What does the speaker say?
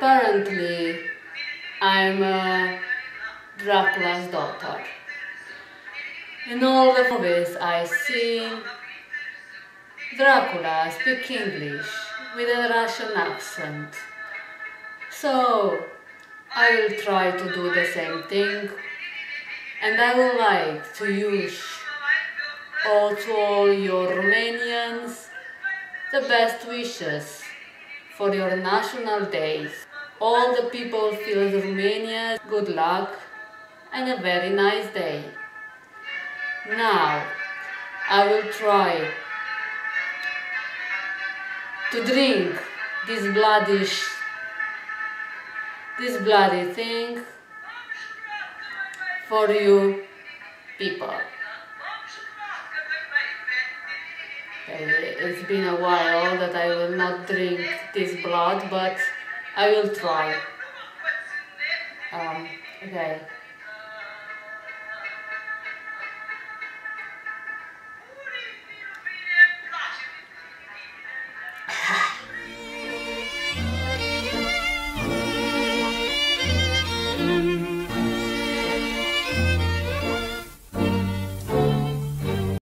apparently I'm uh, Dracula's daughter. In all the movies I see Dracula speak English with a Russian accent. So I will try to do the same thing and I would like to use all to all your Romanians the best wishes for your national days. All the people feel Romania good luck and a very nice day. Now, I will try to drink this bloody this bloody thing for you people. It's been a while that I will not drink this blood, but I will try. Um, okay.